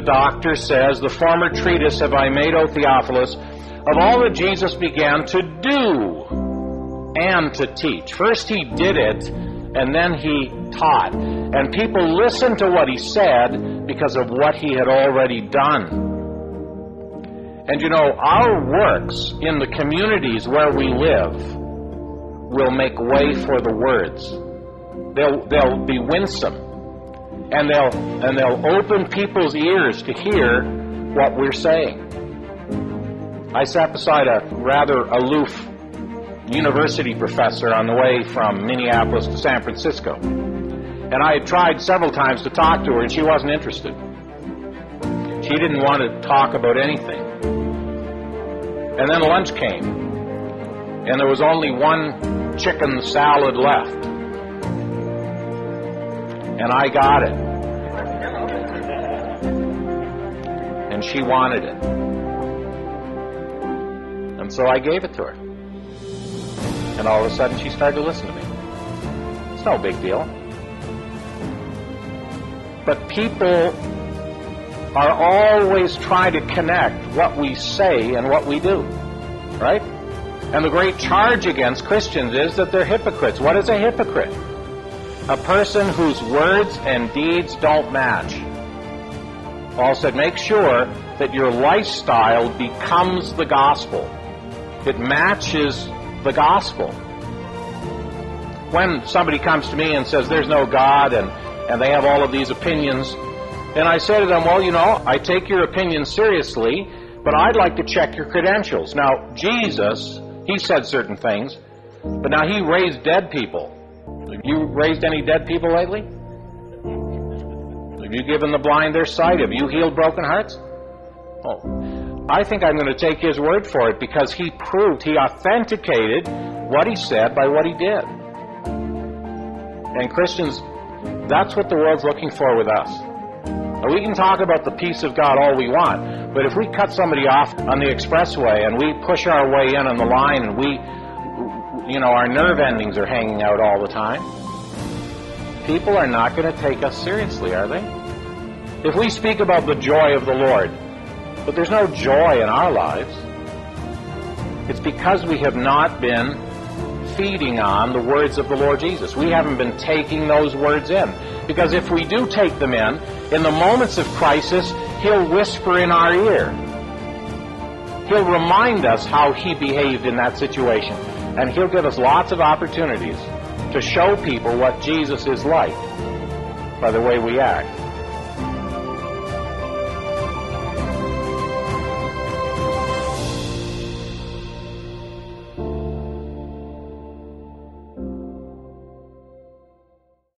doctor says, The former treatise have I made, O Theophilus, of all that Jesus began to do and to teach. First he did it, and then he taught. And people listened to what he said because of what he had already done. And you know, our works in the communities where we live will make way for the words. They'll, they'll be winsome. And they'll, and they'll open people's ears to hear what we're saying. I sat beside a rather aloof university professor on the way from Minneapolis to San Francisco. And I had tried several times to talk to her, and she wasn't interested. She didn't want to talk about anything. And then lunch came, and there was only one chicken salad left. And I got it. And she wanted it. And so I gave it to her. And all of a sudden she started to listen to me. It's no big deal. But people are always trying to connect what we say and what we do. Right? And the great charge against Christians is that they're hypocrites. What is a hypocrite? A person whose words and deeds don't match. Paul said, make sure that your lifestyle becomes the gospel. It matches the gospel. When somebody comes to me and says there's no God and, and they have all of these opinions, and I say to them, well, you know, I take your opinion seriously, but I'd like to check your credentials. Now, Jesus, he said certain things, but now he raised dead people. Have you raised any dead people lately? Have you given the blind their sight? Have you healed broken hearts? Oh. I think I'm going to take his word for it because he proved, he authenticated what he said by what he did. And Christians, that's what the world's looking for with us. Now, we can talk about the peace of God all we want, but if we cut somebody off on the expressway and we push our way in on the line and we, you know, our nerve endings are hanging out all the time, people are not going to take us seriously, are they? If we speak about the joy of the Lord, but there's no joy in our lives. It's because we have not been feeding on the words of the Lord Jesus. We haven't been taking those words in. Because if we do take them in, in the moments of crisis, He'll whisper in our ear. He'll remind us how He behaved in that situation. And He'll give us lots of opportunities to show people what Jesus is like by the way we act.